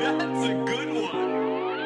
That's a good one.